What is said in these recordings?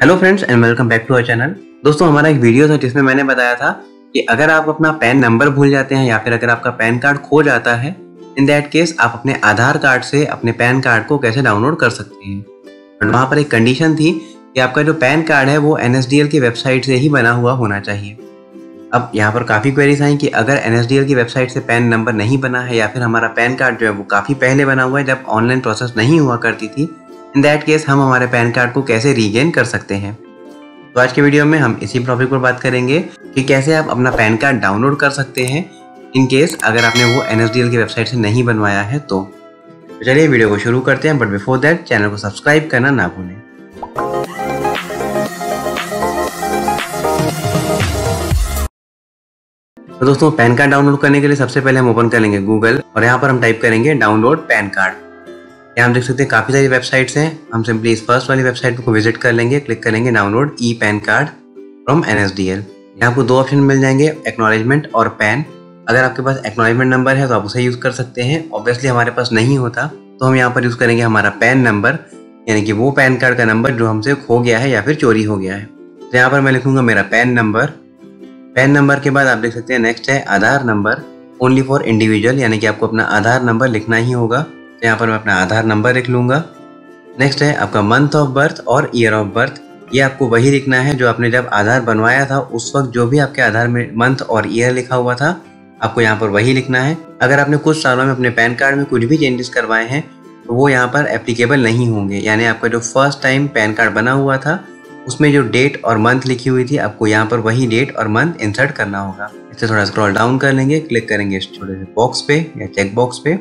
Hello friends and welcome back to our channel दोस्तों, हमारा एक वीडियो था जिसमें मैंने बताया था कि अगर आप अपना पैन नंबर भूल जाते हैं या फिर अगर आपका पैन कार्ड खो जाता है इन दैट केस आप अपने आधार कार्ड से अपने पैन कार्ड को कैसे डाउनलोड कर सकते हैं? और वहाँ पर एक कंडीशन थी कि आपका जो पैन कार्ड है वो एनएसडीएल की वेबसाइट से ही बना हुआ होना चाहिए। अब यहाँ पर काफ़ी क्वेरीज आई कि अगर एनएसडीएल की वेबसाइट से पैन नंबर नहीं बना है या फिर हमारा पैन कार्ड जो है वो काफ़ी पहले बना हुआ है, जब ऑनलाइन प्रोसेस नहीं हुआ करती थी इन दैट केस हम हमारे पैन कार्ड को कैसे रीगेन कर सकते हैं? तो आज के वीडियो में हम इसी टॉपिक पर बात करेंगे कि कैसे आप अपना पैन कार्ड डाउनलोड कर सकते हैं इन केस अगर आपने वो एन की वेबसाइट से नहीं बनवाया है तो, तो चलिए वीडियो को शुरू करते हैं बट बिफोर दैट चैनल को सब्सक्राइब करना ना भूलें। तो दोस्तों पैन कार्ड डाउनलोड करने के लिए सबसे पहले हम ओपन कर लेंगे गूगल और यहाँ पर हम टाइप करेंगे डाउनलोड पैन कार्ड। यहाँ हम देख सकते हैं काफ़ी सारी वेबसाइट्स हैं। हम सिंपली इस फ़र्स्ट वाली वेबसाइट को विज़िट कर लेंगे क्लिक करेंगे download e PAN card from N S D L यहाँ आपको दो ऑप्शन मिल जाएँगे एक्नॉलेजमेंट और पैन अगर आपके पास एक्नॉलेजमेंट नंबर है तो आप उसे यूज़ कर सकते हैं। ऑब्वियसली हमारे पास नहीं होता तो हम यहाँ पर यूज़ करेंगे हमारा पैन नंबर यानी कि वो पैन कार्ड का नंबर जो हमसे खो गया है या फिर चोरी हो गया है। तो यहाँ पर मैं लिखूँगा मेरा पैन नंबर पैन नंबर के बाद आप देख सकते हैं नेक्स्ट है Aadhaar number only for individual यानी कि आपको अपना आधार नंबर लिखना ही होगा। यहाँ पर मैं अपना आधार नंबर लिख लूँगा। नेक्स्ट है आपका मंथ ऑफ़ बर्थ और ईयर ऑफ़ बर्थ ये आपको वही लिखना है जो आपने जब आधार बनवाया था, उस वक्त जो भी आपके आधार में मंथ और ईयर लिखा हुआ था, आपको यहाँ पर वही लिखना है। अगर आपने कुछ सालों में अपने पैन कार्ड में कुछ भी चेंजेस करवाए हैं तो वो यहाँ पर एप्लीकेबल नहीं होंगे। यानी आपका जो फ़र्स्ट टाइम पैन कार्ड बना हुआ था, उसमें जो डेट और मंथ लिखी हुई थी, आपको यहाँ पर वही डेट और मंथ इंसर्ट करना होगा। इसे थोड़ा स्क्रॉल डाउन कर लेंगे क्लिक करेंगे इस छोटे से बॉक्स पे या चेक बॉक्स पे।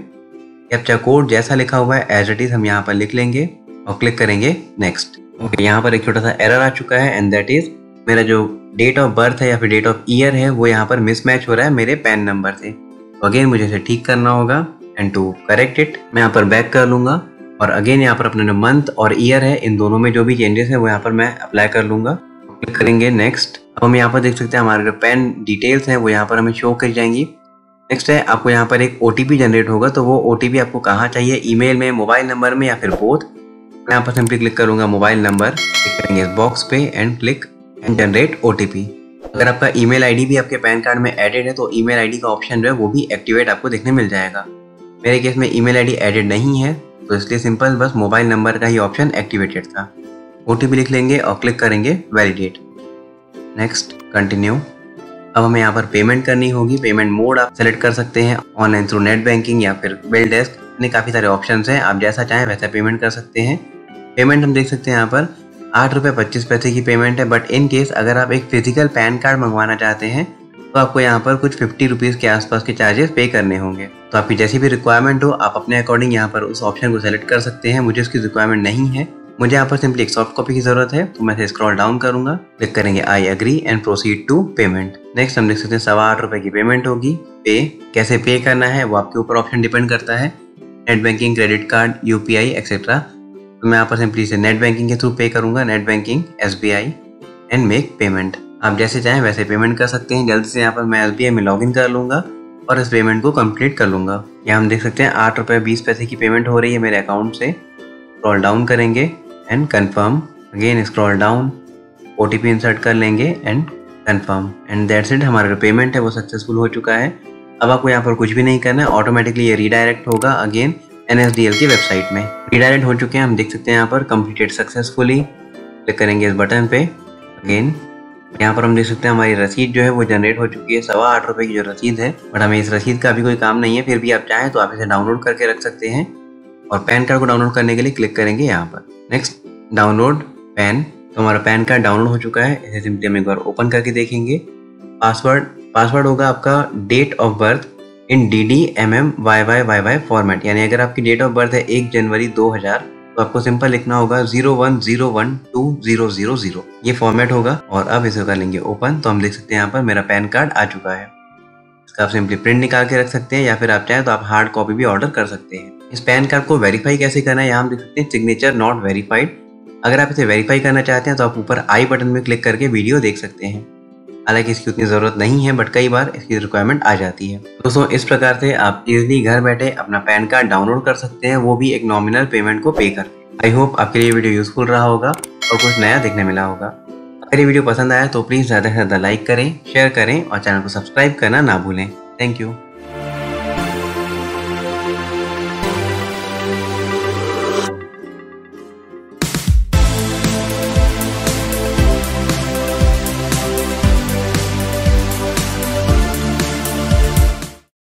कैप्चा कोड जैसा लिखा हुआ है एज इट इज़ हम यहाँ पर लिख लेंगे और क्लिक करेंगे नेक्स्ट ओके यहाँ पर एक छोटा सा एरर आ चुका है एंड दैट इज़ मेरा जो डेट ऑफ़ बर्थ है या फिर डेट ऑफ़ ईयर है, वो यहाँ पर मिसमैच हो रहा है मेरे पैन नंबर से. तो अगेन मुझे इसे ठीक करना होगा एंड टू करेक्ट इट मैं यहाँ पर बैक कर लूँगा, और अगेन यहाँ पर अपने जो मंथ और ईयर है, इन दोनों में जो भी चेंजेस है, वो यहाँ पर मैं अप्लाई कर लूँगा. क्लिक करेंगे नेक्स्ट अब हम यहाँ पर देख सकते हैं, हमारे जो पेन डिटेल्स हैं, वो यहाँ पर हमें शो कर जाएँगी. नेक्स्ट है, आपको यहाँ पर एक ओटीपी जनरेट होगा तो वो ओटीपी आपको कहाँ चाहिए? ईमेल में मोबाइल नंबर में या फिर बोथ मैं यहाँ पर सिंपली क्लिक करूँगा मोबाइल नंबर क्लिक करेंगे इस बॉक्स पे and click and generate OTP अगर आपका ईमेल आईडी भी आपके पैन कार्ड में एडेड है तो ईमेल आईडी का ऑप्शन जो है, वो भी एक्टिवेट आपको देखने मिल जाएगा। मेरे केस में ईमेल आईडी एडेड नहीं है तो इसलिए सिंपल बस मोबाइल नंबर का ही ऑप्शन एक्टिवेटेड था। ओटीपी लिख लेंगे और क्लिक करेंगे वैलिडेट नेक्स्ट कंटिन्यू अब हमें यहाँ पर पेमेंट करनी होगी। पेमेंट मोड आप सेलेक्ट कर सकते हैं ऑनलाइन थ्रू नेट बैंकिंग या फिर बिल डेस्क इतने काफ़ी सारे ऑप्शन हैं, आप जैसा चाहें वैसा पेमेंट कर सकते हैं। पेमेंट हम देख सकते हैं यहाँ पर आठ रुपये पच्चीस पैसे की पेमेंट है बट इन केस अगर आप एक फ़िज़िकल पैन कार्ड मंगवाना चाहते हैं तो आपको यहाँ पर कुछ फिफ्टी रुपीज़ के आसपास के चार्जेस पे करने होंगे। तो आपकी जैसी भी रिक्वायरमेंट हो, आप अपने अकॉर्डिंग यहाँ पर उस ऑप्शन को सेलेक्ट कर सकते हैं। मुझे उसकी रिक्वायरमेंट नहीं है। मुझे यहाँ पर सिंपली एक सॉफ्ट कॉपी की ज़रूरत है तो मैं स्क्रॉल डाउन करूँगा। क्लिक करेंगे I agree and proceed to payment next हम देख सकते हैं सवा आठ रुपए की पेमेंट होगी। पे कैसे पे करना है, वो आपके ऊपर ऑप्शन डिपेंड करता है। Net banking credit card UPI etcetera तो मैं यहाँ पर सिंपली इसे नेट बैंकिंग के थ्रू पे करूँगा net banking S B I and make payment आप जैसे चाहें वैसे पेमेंट कर सकते हैं। जल्दी से यहाँ पर मैं एसबीआई में लॉग इन कर लूँगा और इस पेमेंट को कंप्लीट कर लूँगा। यहाँ हम देख सकते हैं आठ रुपये बीस पैसे की पेमेंट हो रही है मेरे अकाउंट से। स्क्रॉल डाउन करेंगे। And confirm again scroll down O T P insert कर लेंगे and confirm and that's it हमारा जो पेमेंट है, वो सक्सेसफुल हो चुका है। अब आपको यहाँ पर कुछ भी नहीं करना है। ऑटोमेटिकली ये रीडायरेक्ट होगा अगेन एन की वेबसाइट में। रीडायरेक्ट हो चुके हैं। हम देख सकते हैं यहाँ पर कम्प्लीटेड सक्सेसफुली क्लिक करेंगे इस बटन पे। अगेन यहाँ पर हम देख सकते हैं हमारी रसीद जो है, वो जनरेट हो चुकी है। सवा आठ रुपए की जो रसीद है। बट हमें इस रसीद का अभी कोई काम नहीं है। फिर भी आप चाहें तो आप इसे डाउनलोड करके रख सकते हैं। और पैन कार्ड को डाउनलोड करने के लिए क्लिक करेंगे यहाँ पर। नेक्स्ट डाउनलोड पैन तो हमारा पैन कार्ड डाउनलोड हो चुका है। इसे सिंपली हम एक बार ओपन करके देखेंगे। पासवर्ड पासवर्ड होगा आपका date of birth in D D M M Y Y Y Y format यानी अगर आपकी डेट ऑफ़ बर्थ है एक जनवरी दो हज़ार तो आपको सिंपल लिखना होगा zero one zero one two zero zero zero ये फॉर्मेट होगा और अब इसे कर लेंगे ओपन तो हम देख सकते हैं यहाँ पर मेरा पैन कार्ड आ चुका है। इसका आप सिंपली प्रिंट निकाल के रख सकते हैं या फिर आप चाहें तो आप हार्ड कॉपी भी ऑर्डर कर सकते हैं। इस पैन कार्ड को वेरीफाई कैसे करना है, यहाँ हम देख सकते हैं सिग्नेचर नॉट वेरीफाइड अगर आप इसे वेरीफाई करना चाहते हैं तो आप ऊपर आई बटन में क्लिक करके वीडियो देख सकते हैं। हालाँकि इसकी उतनी ज़रूरत नहीं है बट कई बार इसकी रिक्वायरमेंट आ जाती है। दोस्तों, इस प्रकार से आप इजिली घर बैठे अपना पैन कार्ड डाउनलोड कर सकते हैं, वो भी एक नॉमिनल पेमेंट को पे कर आई होप आपके लिए वीडियो यूजफुल रहा होगा और कुछ नया देखने मिला होगा। अगर ये वीडियो पसंद आया तो प्लीज़ ज़्यादा से ज़्यादा लाइक करें शेयर करें और चैनल को सब्सक्राइब करना ना भूलें। Thank you